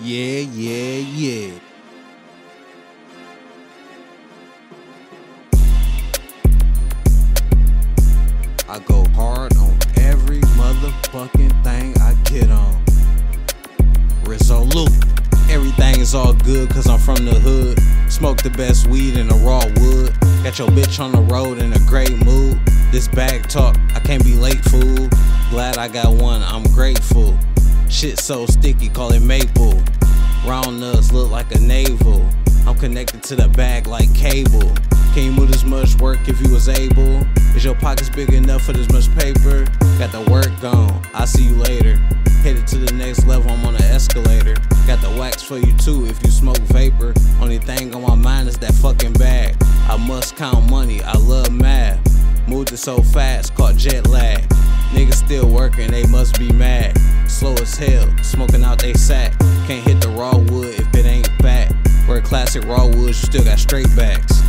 Yeah, yeah, yeah. I go hard on every motherfucking thing I get on. Resolute. Everything is all good cause I'm from the hood. Smoke the best weed in the raw wood. Got your bitch on the road in a great mood. This bag talk, I can't be late, fool. Glad I got one, I'm grateful. Shit so sticky, call it maple. Round nuts look like a navel. I'm connected to the bag like cable. Can you move this much work if you was able? Is your pockets big enough for this much paper? Got the work gone, I'll see you later. Headed to the next level, I'm on the escalator. Got the wax for you too if you smoke vapor. Only thing on my mind is that fucking bag. I must count money, I love math. Moved it so fast, caught jet lag. Niggas still working, they must be mad. As hell, smoking out they sack. Can't hit the raw wood if it ain't fat. Wear classic raw woods, you still got straight backs.